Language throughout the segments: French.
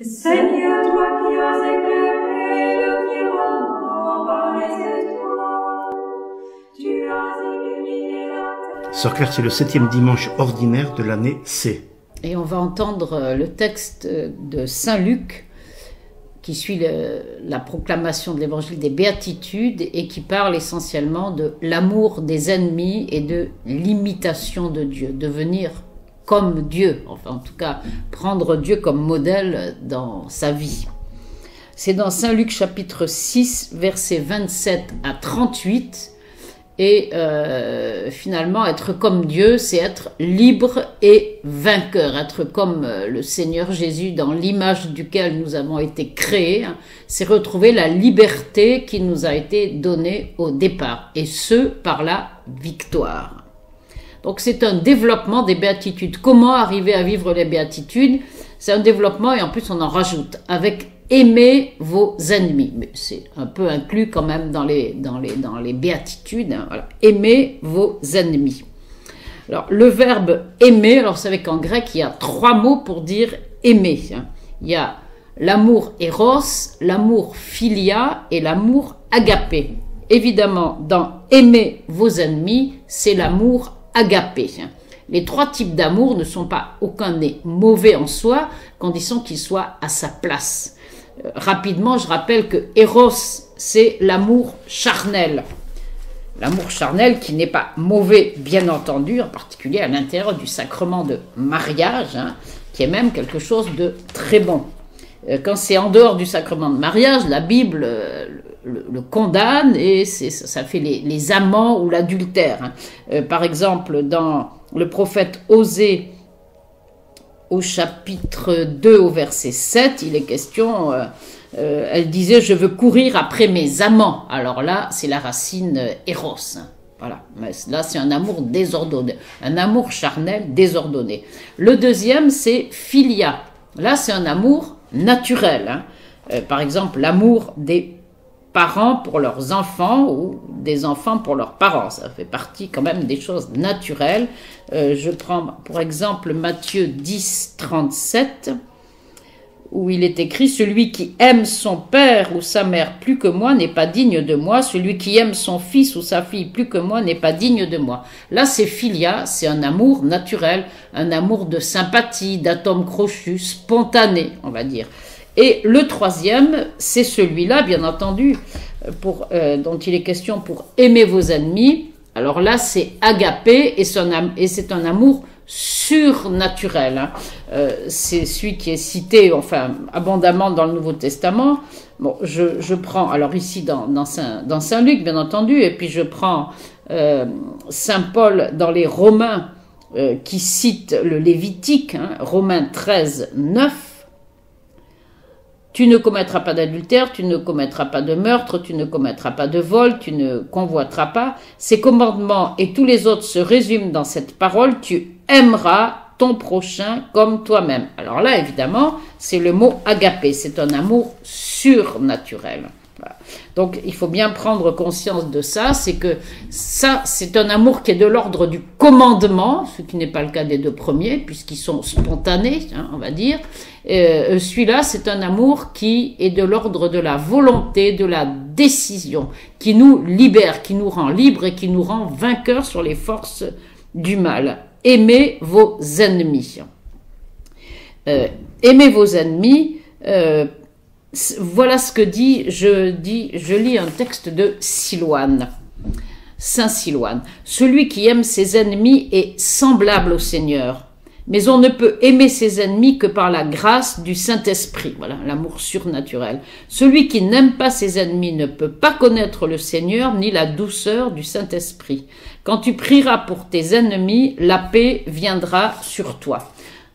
Seigneur, toi qui as éclairé le firmament par les étoiles, tu as illuminé la terre. Sœur Claire, c'est le septième dimanche ordinaire de l'année C. Et on va entendre euh, le texte de Saint Luc qui suit le- la proclamation de l'évangile des béatitudes et qui parle essentiellement de l'amour des ennemis et de l'imitation de Dieu, devenir comme Dieu, enfin en tout cas prendre Dieu comme modèle dans sa vie. C'est dans Saint Luc chapitre 6 versets 27 à 38 et euh, finalement, être comme Dieu, c'est être libre et vainqueur. Être comme euh, le Seigneur Jésus dans l'image duquel nous avons été créés, hein, c'est retrouver la liberté qui nous a été donnée au départ, et ce, par la victoire. Donc c'est un développement des béatitudes. Comment arriver à vivre les béatitudes? C'est un développement et en plus on en rajoute avec aimer vos ennemis. Mais c'est un peu inclus quand même dans les, béatitudes. hein. Aimer vos ennemis. Alors le verbe aimer, alors vous savez qu'en grec il y a trois mots pour dire aimer. Il y a l'amour eros, l'amour philia et l'amour agapé. Évidemment, dans aimer vos ennemis, c'est l'amour Les trois types d'amour ne sont pas aucun n'est mauvais en soi, condition qu'il soit à sa place. Euh, rapidement, je rappelle que Eros, c'est l'amour charnel. L'amour charnel qui n'est pas mauvais, bien entendu, en particulier à l'intérieur du sacrement de mariage, hein, qui est même quelque chose de très bon. Euh, Quand c'est en dehors du sacrement de mariage, la Bible euh, le, condamne et ça fait les, amants ou l'adultère. hein. Euh, par exemple, dans le prophète Osée, au chapitre 2, au verset 7, il est question, euh, euh, elle disait, je veux courir après mes amants. Alors là, c'est la racine éros. hein. Voilà, Mais là c'est un amour désordonné, un amour charnel désordonné. Le deuxième, c'est philia. Là, c'est un amour naturel. hein. Par exemple, l'amour des parents pour leurs enfants ou des enfants pour leurs parents. Ça fait partie quand même des choses naturelles. Euh, je prends pour exemple Matthieu 10, 37, où il est écrit Celui qui aime son père ou sa mère plus que moi n'est pas digne de moi. Celui qui aime son fils ou sa fille plus que moi n'est pas digne de moi. Là, c'est filia, c'est un amour naturel, un amour de sympathie, d'atome crochu, spontané, on va dire. Et le troisième, c'est celui-là, bien entendu, pour, euh, dont il est question pour aimer vos ennemis. Alors là, c'est agapé et et c'est un amour surnaturel. hein. Euh, c'est celui qui est cité, enfin, abondamment dans le Nouveau Testament. Bon, je, je prends, alors ici dans, dans, Saint, dans Saint Luc, bien entendu, et puis je prends euh, Saint Paul dans les Romains, euh, qui cite le Lévitique, hein, Romains 13, 9. Tu ne commettras pas d'adultère, tu ne commettras pas de meurtre, tu ne commettras pas de vol, tu ne convoiteras pas. Ces commandements et tous les autres se résument dans cette parole, tu aimeras ton prochain comme toi-même. Alors là, évidemment, c'est le mot agapé, c'est un amour surnaturel. Donc il faut bien prendre conscience de ça, c'est que ça, c'est un amour qui est de l'ordre du commandement, ce qui n'est pas le cas des deux premiers, puisqu'ils sont spontanés, hein, on va dire. Euh, Celui-là, c'est un amour qui est de l'ordre de la volonté, de la décision, qui nous libère, qui nous rend libres et qui nous rend vainqueurs sur les forces du mal. Aimez vos ennemis. Euh, aimez vos ennemis. euh, voilà ce que dit, je dis, je lis un texte de Siloane. Saint Siloane. Celui qui aime ses ennemis est semblable au Seigneur. Mais on ne peut aimer ses ennemis que par la grâce du Saint-Esprit. Voilà, l'amour surnaturel. Celui qui n'aime pas ses ennemis ne peut pas connaître le Seigneur ni la douceur du Saint-Esprit. Quand tu prieras pour tes ennemis, la paix viendra sur toi.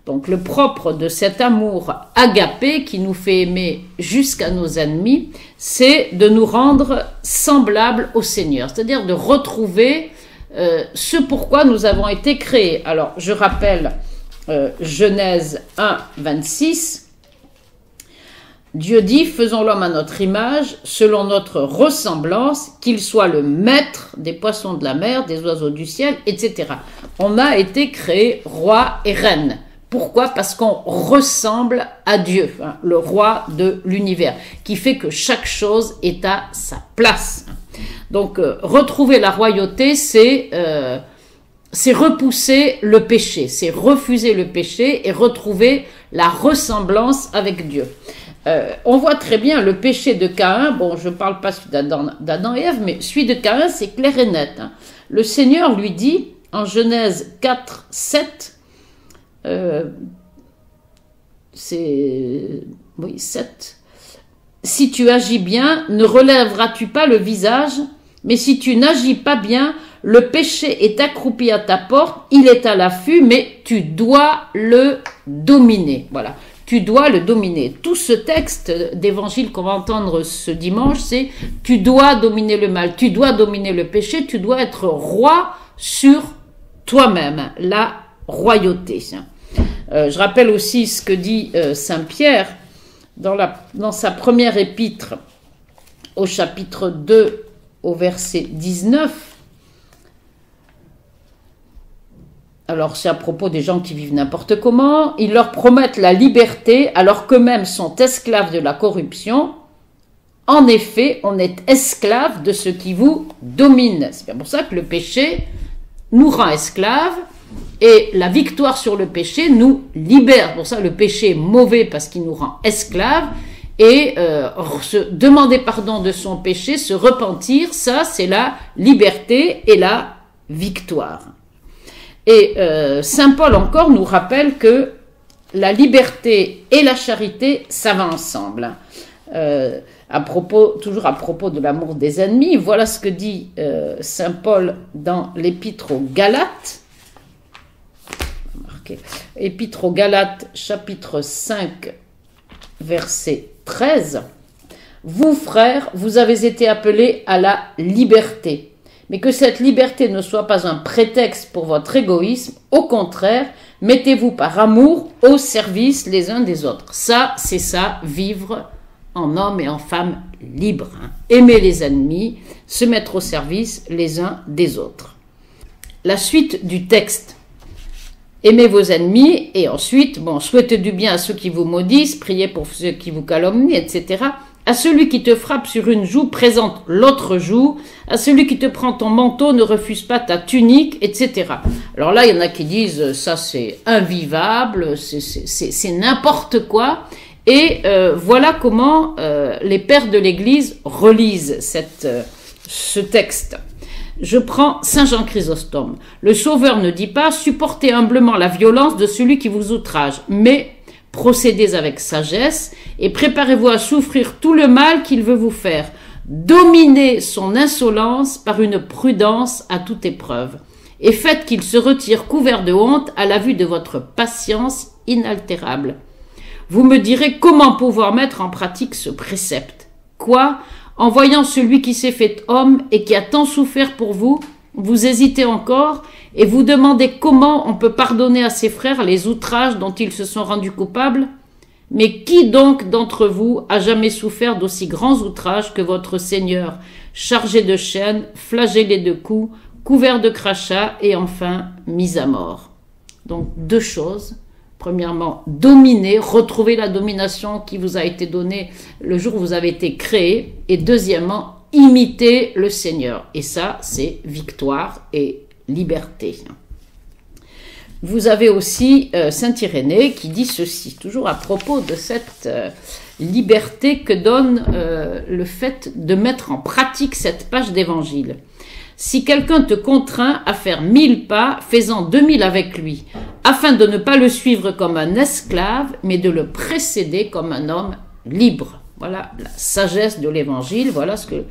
Donc le propre de cet amour agapé qui nous fait aimer jusqu'à nos ennemis, c'est de nous rendre semblables au Seigneur, c'est-à-dire de retrouver euh, ce pourquoi nous avons été créés. Alors je rappelle euh, Genèse 1, 26. Dieu dit, faisons l'homme à notre image, selon notre ressemblance, qu'il soit le maître des poissons de la mer, des oiseaux du ciel, etc. On a été créés roi et reine Pourquoi? Parce qu'on ressemble à Dieu, hein, le roi de l'univers, qui fait que chaque chose est à sa place. Donc, euh, retrouver la royauté, c'est euh, c'est repousser le péché, c'est refuser le péché et retrouver la ressemblance avec Dieu. Euh, on voit très bien le péché de Caïn, bon je ne parle pas d'Adam et Ève, mais celui de Caïn c'est clair et net. Hein. Le Seigneur lui dit en Genèse 4, 7, euh, c'est... oui 7, si tu agis bien, ne relèveras-tu pas le visage, mais si tu n'agis pas bien, le péché est accroupi à ta porte, il est à l'affût, mais tu dois le dominer. Voilà, tu dois le dominer. Tout ce texte d'évangile qu'on va entendre ce dimanche, c'est tu dois dominer le mal, tu dois dominer le péché, tu dois être roi sur toi-même, la royauté. Euh, je rappelle aussi ce que dit euh, Saint Pierre dans, dans sa première épître au chapitre 2 au verset 19. alors c'est à propos des gens qui vivent n'importe comment, ils leur promettent la liberté alors qu'eux-mêmes sont esclaves de la corruption. En effet, on est esclave de ce qui vous domine. C'est bien pour ça que le péché nous rend esclaves et la victoire sur le péché nous libère. Pour ça, le péché est mauvais parce qu'il nous rend esclaves et euh, se demander pardon de son péché, se repentir, ça c'est la liberté et la victoire. Et euh, Saint Paul encore nous rappelle que la liberté et la charité, ça va ensemble. Euh, toujours à propos de l'amour des ennemis, voilà ce que dit Saint Paul dans l'Épître aux Galates. Épître aux Galates, chapitre 5, verset 13. Vous, frères, vous avez été appelés à la liberté mais que cette liberté ne soit pas un prétexte pour votre égoïsme, au contraire, mettez-vous par amour au service les uns des autres. Ça, c'est ça, vivre en homme et en femme libre. Hein. Aimer les ennemis, se mettre au service les uns des autres. La suite du texte. Aimez vos ennemis et ensuite, bon, souhaitez du bien à ceux qui vous maudissent, priez pour ceux qui vous calomnient, etc. À celui qui te frappe sur une joue, présente l'autre joue. À celui qui te prend ton manteau, ne refuse pas ta tunique, etc. Alors là, il y en a qui disent ça c'est invivable, c'est n'importe quoi. Et euh, voilà comment euh, les pères de l'Église relisent cette, euh, ce texte. Je prends Saint Jean Chrysostome. Le Sauveur ne dit pas supportez humblement la violence de celui qui vous outrage, mais Procédez avec sagesse et préparez-vous à souffrir tout le mal qu'il veut vous faire. Dominez son insolence par une prudence à toute épreuve et faites qu'il se retire couvert de honte à la vue de votre patience inaltérable. Vous me direz comment pouvoir mettre en pratique ce précepte. Quoi? En voyant celui qui s'est fait homme et qui a tant souffert pour vous, vous hésitez encore et vous demandez comment on peut pardonner à ses frères les outrages dont ils se sont rendus coupables Mais qui donc d'entre vous a jamais souffert d'aussi grands outrages que votre Seigneur, chargé de chaînes, flagellé de coups, couvert de crachats et enfin mis à mort? Donc deux choses. Premièrement, dominer, retrouver la domination qui vous a été donnée le jour où vous avez été créé. Et deuxièmement, imiter le Seigneur. Et ça, c'est victoire et liberté. Vous avez aussi euh, Saint Irénée qui dit ceci, toujours à propos de cette euh, liberté que donne euh, le fait de mettre en pratique cette page d'évangile. Si quelqu'un te contraint à faire mille pas, fais-en deux mille avec lui, afin de ne pas le suivre comme un esclave, mais de le précéder comme un homme libre. Voilà la sagesse de l'évangile, voilà ce, que,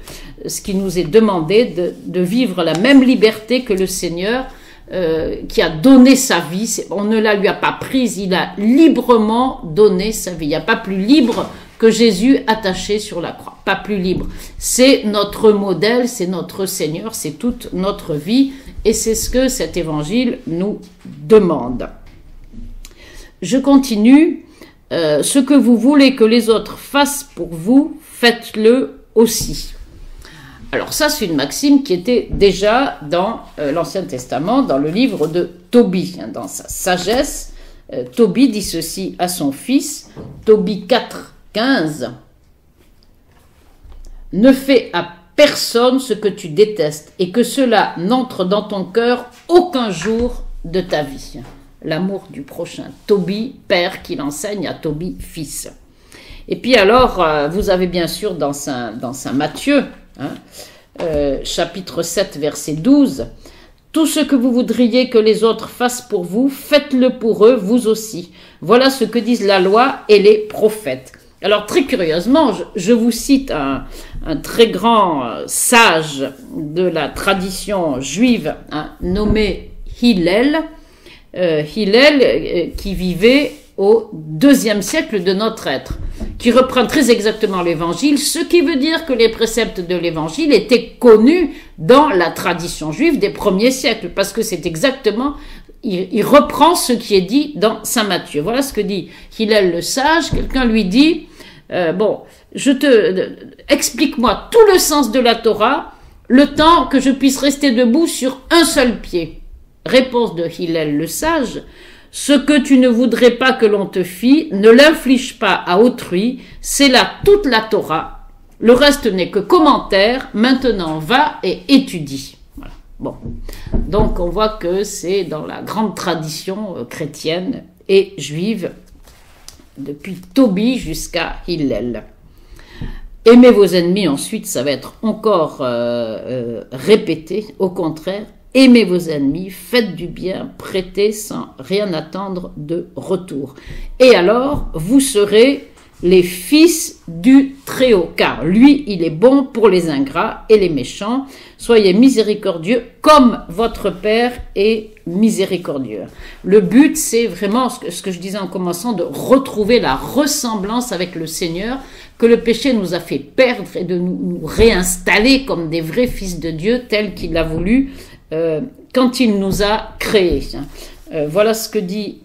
ce qui nous est demandé de, de vivre la même liberté que le Seigneur euh, qui a donné sa vie. On ne la lui a pas prise, il a librement donné sa vie. Il n'y a pas plus libre que Jésus attaché sur la croix, pas plus libre. C'est notre modèle, c'est notre Seigneur, c'est toute notre vie et c'est ce que cet évangile nous demande. Je continue. Euh, ce que vous voulez que les autres fassent pour vous, faites-le aussi. Alors ça, c'est une maxime qui était déjà dans euh, l'Ancien Testament, dans le livre de Tobie, hein, dans sa sagesse. euh, Tobie dit ceci à son fils, Tobie 4, 15. Ne fais à personne ce que tu détestes et que cela n'entre dans ton cœur aucun jour de ta vie. L'amour du prochain. Tobie, père, qui l'enseigne à Tobie, fils. Et puis alors, euh, vous avez bien sûr dans Saint, dans Saint Matthieu, hein, euh, chapitre 7, verset 12, Tout ce que vous voudriez que les autres fassent pour vous, faites-le pour eux, vous aussi. Voilà ce que disent la loi et les prophètes. Alors très curieusement, je, vous cite un, très grand euh, sage de la tradition juive hein, nommé Hillel, euh, euh, qui vivait au deuxième siècle de notre être, qui reprend très exactement l'évangile, ce qui veut dire que les préceptes de l'évangile étaient connus dans la tradition juive des premiers siècles, parce que c'est exactement, il, il reprend ce qui est dit dans Saint Matthieu. Voilà ce que dit Hillel le sage, quelqu'un lui dit, euh, bon, je te, explique-moi tout le sens de la Torah, le temps que je puisse rester debout sur un seul pied. Réponse de Hillel le sage, ce que tu ne voudrais pas que l'on te fît, ne l'inflige pas à autrui, c'est là toute la Torah. Le reste n'est que commentaire, maintenant va et étudie. Bon. Donc on voit que c'est dans la grande tradition euh, chrétienne et juive, depuis Tobie jusqu'à Hillel. Aimez vos ennemis, ensuite ça va être encore euh, euh, répété, au contraire, Aimez vos ennemis, faites du bien, prêtez sans rien attendre de retour. Et alors, vous serez les fils du Très-Haut, car lui, il est bon pour les ingrats et les méchants. Soyez miséricordieux comme votre Père est miséricordieux. Le but, c'est vraiment ce que, je disais en commençant, de retrouver la ressemblance avec le Seigneur que le péché nous a fait perdre et de nous, réinstaller comme des vrais fils de Dieu tels qu'il a voulu euh, quand il nous a créés. Euh, voilà ce que dit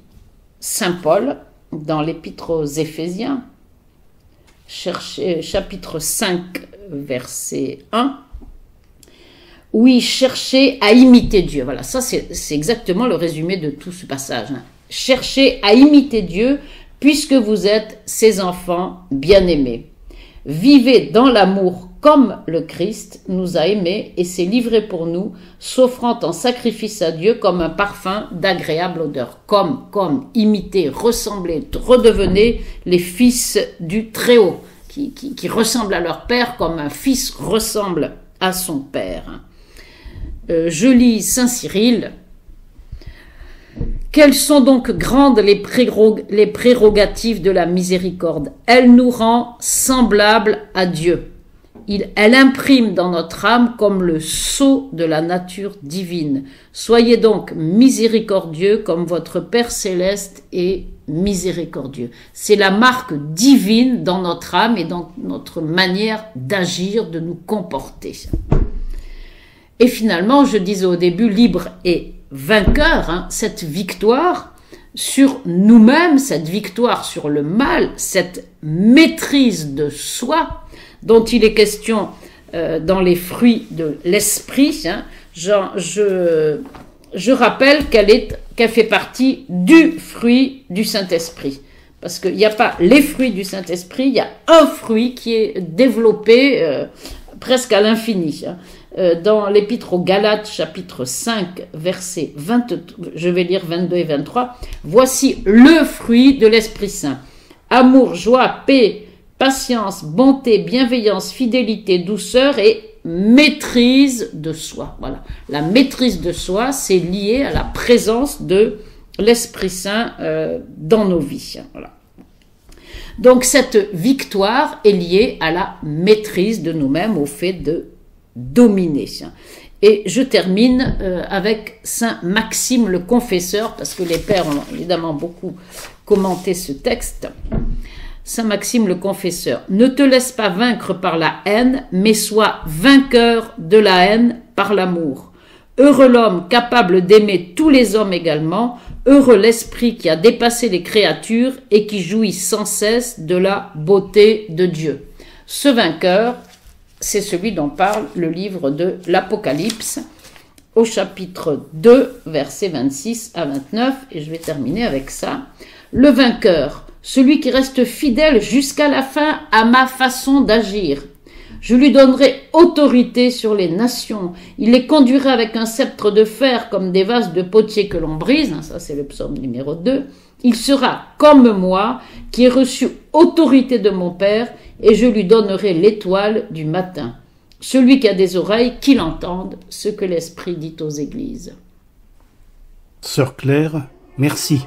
Saint Paul dans l'épître aux Éphésiens, cherchez, chapitre 5, verset 1. Oui, cherchez à imiter Dieu. Voilà, ça c'est exactement le résumé de tout ce passage. Hein. Cherchez à imiter Dieu puisque vous êtes ses enfants bien-aimés. Vivez dans l'amour comme le Christ nous a aimés et s'est livré pour nous, s'offrant en sacrifice à Dieu comme un parfum d'agréable odeur. Comme, comme, imitez, ressemblez, redevenez les fils du Très-Haut, qui, qui, ressemblent à leur père comme un fils ressemble à son père. Euh, je lis Saint Cyril. Quelles sont donc grandes les, prérogatives de la miséricorde? Elle nous rend semblables à Dieu elle imprime dans notre âme comme le sceau de la nature divine. Soyez donc miséricordieux comme votre Père céleste est miséricordieux. C'est la marque divine dans notre âme et dans notre manière d'agir, de nous comporter. Et finalement, je disais au début, libre et vainqueur, hein, cette victoire sur nous-mêmes, cette victoire sur le mal, cette maîtrise de soi, dont il est question euh, dans les fruits de l'esprit, hein, je, rappelle qu'elle est qu'elle fait partie du fruit du Saint-Esprit. Parce qu'il n'y a pas les fruits du Saint-Esprit, il y a un fruit qui est développé euh, presque à l'infini. Hein. Euh, dans l'épître aux Galates, chapitre 5, verset 20, je vais lire 22 et 23, voici le fruit de l'Esprit Saint. Amour, joie, paix, patience, bonté, bienveillance, fidélité, douceur et maîtrise de soi. Voilà. La maîtrise de soi, c'est lié à la présence de l'Esprit Saint euh, dans nos vies. Voilà. Donc cette victoire est liée à la maîtrise de nous-mêmes, au fait de dominer. Et je termine euh, avec Saint Maxime le Confesseur, parce que les pères ont évidemment beaucoup commenté ce texte. Saint Maxime le Confesseur, ne te laisse pas vaincre par la haine, mais sois vainqueur de la haine par l'amour. Heureux l'homme capable d'aimer tous les hommes également, heureux l'esprit qui a dépassé les créatures et qui jouit sans cesse de la beauté de Dieu. Ce vainqueur, c'est celui dont parle le livre de l'Apocalypse. au chapitre 2, versets 26 à 29, et je vais terminer avec ça. Le vainqueur, celui qui reste fidèle jusqu'à la fin à ma façon d'agir. Je lui donnerai autorité sur les nations. Il les conduira avec un sceptre de fer comme des vases de potier que l'on brise. Hein, ça, c'est le psaume numéro 2. Il sera comme moi, qui ai reçu autorité de mon Père, et je lui donnerai l'étoile du matin. Celui qui a des oreilles, qu'il entende ce que l'Esprit dit aux églises. Sœur Claire, merci.